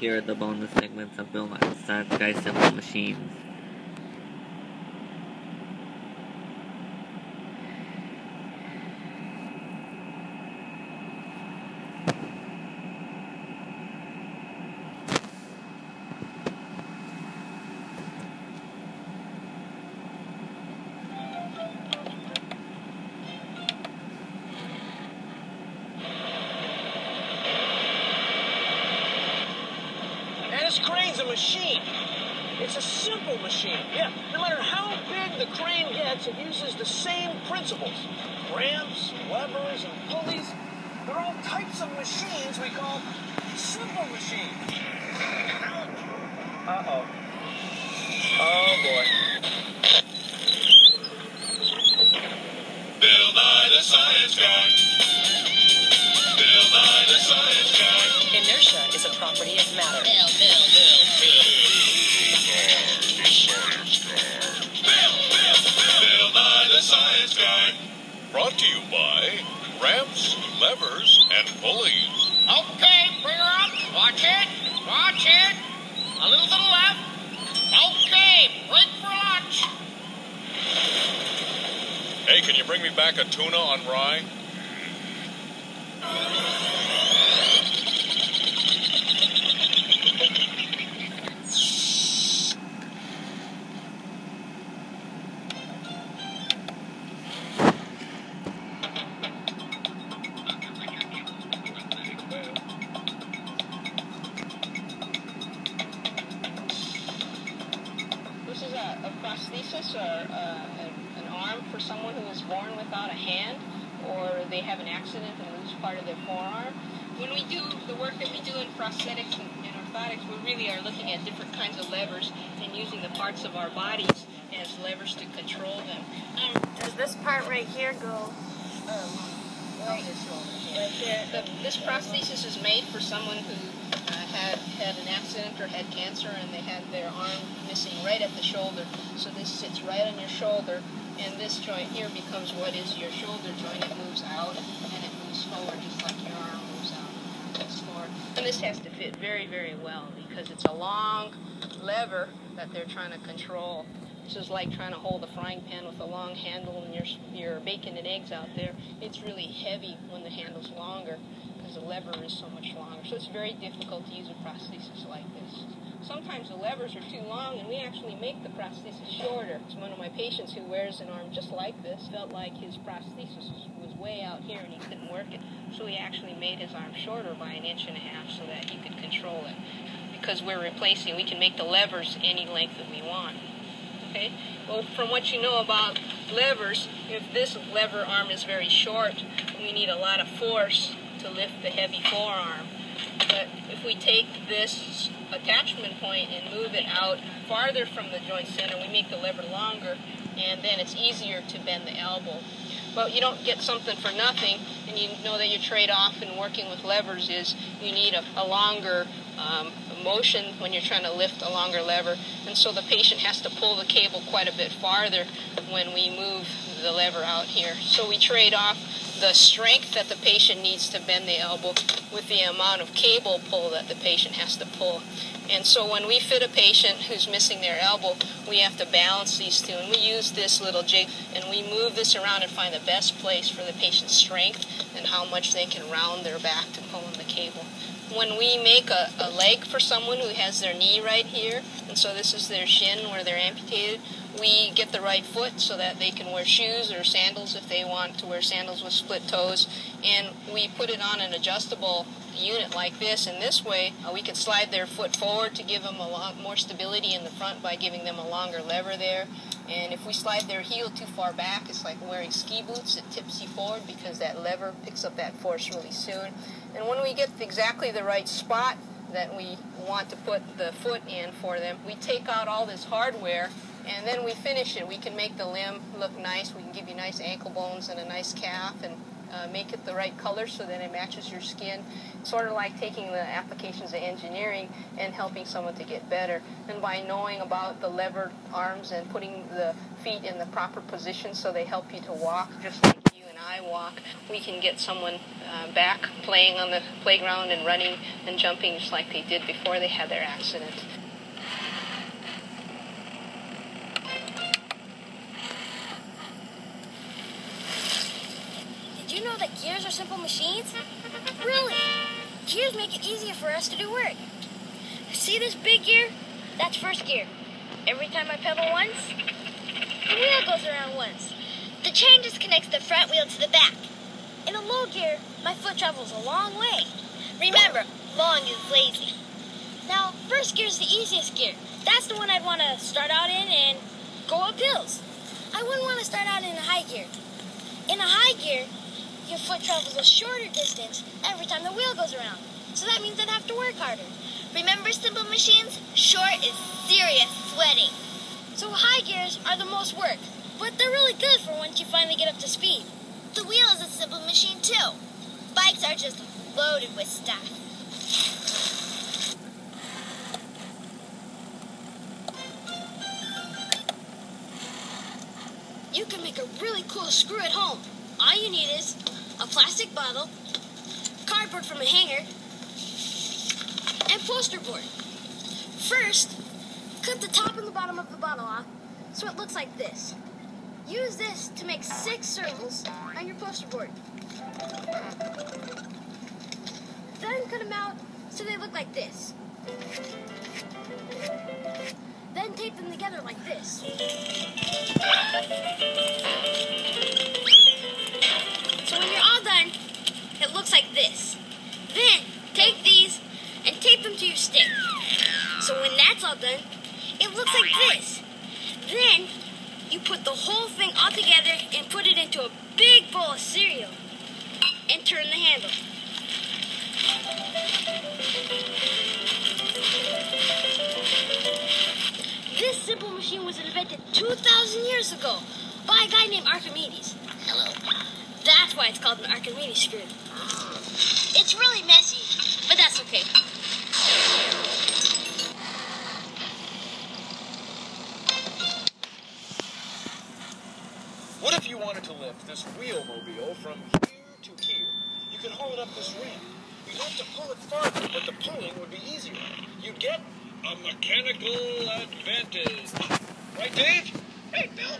here are the bonus segments of Bill Star Guy Simple Machines. this crane's a machine. It's a simple machine. Yeah, no matter how big the crane gets, it uses the same principles. Ramps, levers, and pulleys. They're all types of machines we call simple machines. Uh-oh. Oh, boy. Property of matter. Bill, Bill, Bill, Bill. Guy. Science Guy. Brought to you by ramps, levers, and pulleys. Okay, bring her up. Watch it. Watch it. A little to the left. Okay, break for lunch. Hey, can you bring me back a tuna on rye? A, prosthesis or uh, an, arm for someone who is born without a hand or they have an accident and lose part of their forearm. When we do the work that we do in prosthetics and, and orthotics, we really are looking at different kinds of levers and using the parts of our bodies as levers to control them. Um, Does this part right here go? Um, Right there. The, this prosthesis is made for someone who uh, had had an accident or had cancer and they had their arm missing right at the shoulder. So this sits right on your shoulder, and this joint here becomes what is your shoulder joint. It moves out and it moves forward just like your arm moves out and forward. And this has to fit very, very well because it's a long lever that they're trying to control. This is like trying to hold a frying pan with a long handle and you're, you're baking and eggs out there. It's really heavy when the handle's longer because the lever is so much longer. So it's very difficult to use a prosthesis like this. Sometimes the levers are too long and we actually make the prosthesis shorter. One of my patients who wears an arm just like this felt like his prosthesis was way out here and he couldn't work it. So he actually made his arm shorter by an inch and a half so that he could control it. Because we're replacing, we can make the levers any length that we want. Okay. Well, from what you know about levers, if this lever arm is very short, we need a lot of force to lift the heavy forearm. But if we take this attachment point and move it out farther from the joint center, we make the lever longer, and then it's easier to bend the elbow. But you don't get something for nothing, and you know that your trade-off in working with levers is you need a, a longer um, motion when you're trying to lift a longer lever, and so the patient has to pull the cable quite a bit farther when we move the lever out here. So we trade off the strength that the patient needs to bend the elbow with the amount of cable pull that the patient has to pull. And so when we fit a patient who's missing their elbow, we have to balance these two. And we use this little jig and we move this around and find the best place for the patient's strength and how much they can round their back to pull on the cable. When we make a, a leg for someone who has their knee right here, and so this is their shin where they're amputated, we get the right foot so that they can wear shoes or sandals if they want to wear sandals with split toes. And we put it on an adjustable unit like this. And this way, uh, we can slide their foot forward to give them a lot more stability in the front by giving them a longer lever there. And if we slide their heel too far back, it's like wearing ski boots. It tips you forward because that lever picks up that force really soon. And when we get exactly the right spot that we want to put the foot in for them, we take out all this hardware and then we finish it. We can make the limb look nice. We can give you nice ankle bones and a nice calf and uh, make it the right color so that it matches your skin. Sort of like taking the applications of engineering and helping someone to get better. And by knowing about the levered arms and putting the feet in the proper position so they help you to walk just like you and I walk, we can get someone uh, back playing on the playground and running and jumping just like they did before they had their accident. Know that gears are simple machines? Really? Gears make it easier for us to do work. See this big gear? That's first gear. Every time I pedal once, the wheel goes around once. The chain just connects the front wheel to the back. In a low gear, my foot travels a long way. Remember, long is lazy. Now, first gear is the easiest gear. That's the one I'd want to start out in and go up hills. I wouldn't want to start out in a high gear. In a high gear, your foot travels a shorter distance every time the wheel goes around. So that means I'd have to work harder. Remember simple machines? Short is serious sweating. So high gears are the most work, but they're really good for once you finally get up to speed. The wheel is a simple machine too. Bikes are just loaded with stuff. You can make a really cool screw at home. All you need is plastic bottle, cardboard from a hanger, and poster board. First, cut the top and the bottom of the bottle off so it looks like this. Use this to make six circles on your poster board. Then cut them out so they look like this. Then tape them together like this. That's all done, it looks like this. Then you put the whole thing all together and put it into a big bowl of cereal and turn the handle. This simple machine was invented 2,000 years ago by a guy named Archimedes. Hello. That's why it's called an Archimedes screw. It's really messy, but that's okay. What if you wanted to lift this wheelmobile from here to here? You could haul it up this ramp. You'd have to pull it farther, but the pulling would be easier. You'd get a mechanical advantage. Right, Dave? Hey, Bill.